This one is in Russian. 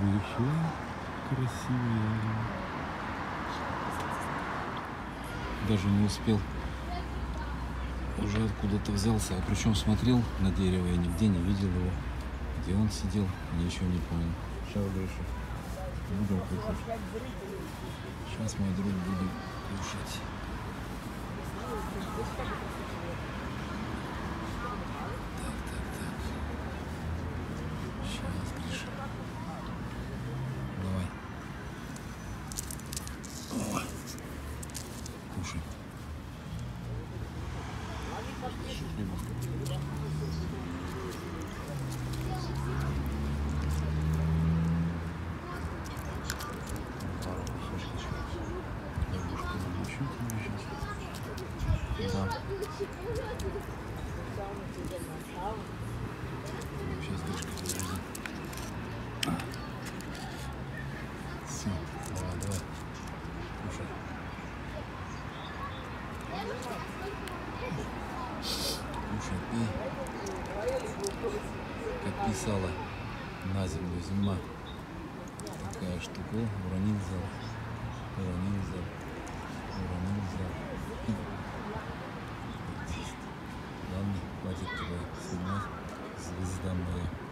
Выше. Красивее. Даже не успел. Уже откуда-то взялся. А причем смотрел на дерево и нигде не видел его. Где он сидел, ничего не понял. Сейчас, Гриша, будем кушать. Сейчас, мой друг, будем кушать. Сейчас. Да. Сейчас, Гришка, подожди. Все, и, как писала на землю зима, такая штука, уронил зал, уронил зал, уронил зал. Ладно, хватит тебя снимать, звезда моя.